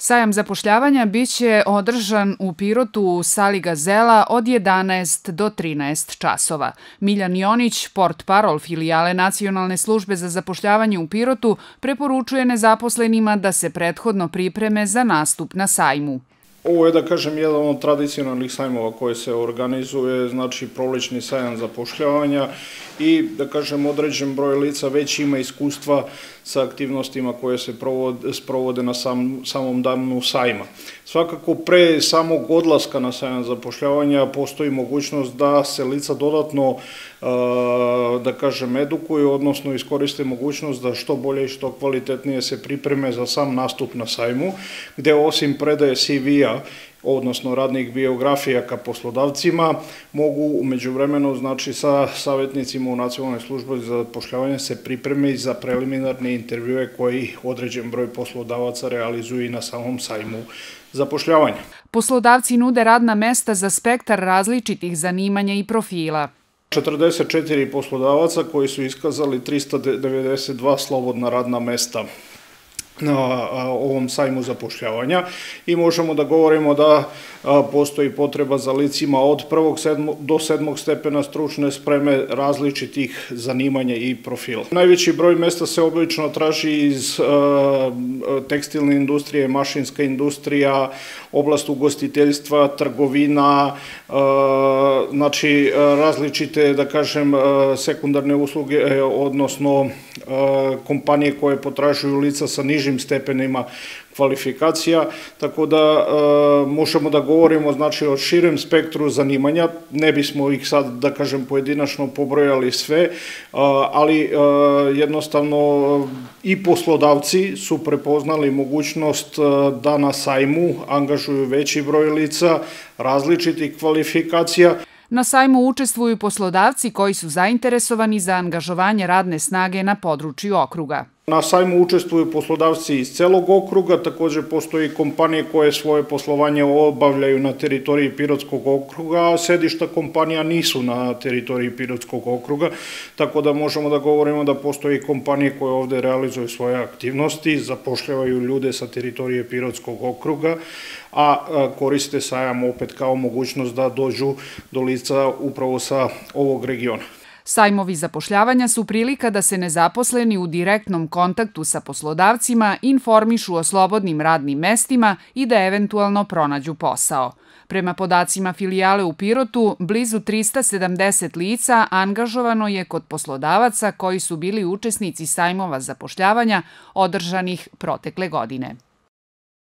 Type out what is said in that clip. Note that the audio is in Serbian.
Sajam zapošljavanja biće održan u Pirotu u sali Gazela od 11 do 13 časova. Miljan Jonić, port parol filijale Nacionalne službe za zapošljavanje u Pirotu, preporučuje nezaposlenima da se prethodno pripreme za nastup na sajmu. Ovo je, da kažem, jedan od tradicionalnih sajmova koje se organizuje, znači prolećni sajam zapošljavanja i, da kažem, određen broj lica već ima iskustva sa aktivnostima koje se provode, sprovode na sam, samom danu sajma. Svakako, pre samog odlaska na sajam zapošljavanja postoji mogućnost da se lica dodatno, da kažem, edukuju, odnosno iskoriste mogućnost da što bolje i što kvalitetnije se pripreme za sam nastup na sajmu, gde osim predaje CV-a odnosno radnih biografija ka poslodavcima, mogu umeđu vremenu, znači sa savjetnicima u nacionalnoj službi za zapošljavanje se pripreme za preliminarne intervjue koji određen broj poslodavaca realizuju i na samom sajmu zapošljavanja. Poslodavci nude radna mesta za spektar različitih zanimanja i profila. 44 poslodavaca koji su iskazali 392 slobodna radna mesta na ovom sajmu zapošljavanja i možemo da govorimo da postoji potreba za licima od prvog do sedmog stepena stručne spreme različitih zanimanja i profila. Najveći broj mesta se obično traži iz tekstilne industrije, mašinska industrija, oblast ugostiteljstva, trgovina, znači različite, da kažem, sekundarne usluge, e, odnosno kompanije koje potražuju lica sa nižim stepenima kvalifikacija, tako da e, možemo da govorimo znači o širem spektru zanimanja, ne bismo ih sad da kažem pojedinačno pobrojali sve, e, ali e, jednostavno i poslodavci su prepoznali mogućnost da na sajmu angažuju veći broj lica različitih kvalifikacija. Na sajmu učestvuju poslodavci koji su zainteresovani za angažovanje radne snage na području okruga. Na sajmu učestvuju poslodavci iz celog okruga, takođe postoji kompanije koje svoje poslovanje obavljaju na teritoriji Pirotskog okruga, a sedišta kompanija nisu na teritoriji Pirotskog okruga, tako da možemo da govorimo da postoji kompanije koje ovde realizuju svoje aktivnosti, zapošljavaju ljude sa teritorije Pirotskog okruga, a koriste sajam opet kao mogućnost da dođu do lica upravo sa ovog regiona. Sajmovi zapošljavanja su prilika da se nezaposleni u direktnom kontaktu sa poslodavcima informišu o slobodnim radnim mestima i da eventualno pronađu posao. Prema podacima filijale u Pirotu, blizu 370 lica angažovano je kod poslodavaca koji su bili učesnici sajmova zapošljavanja održanih protekle godine.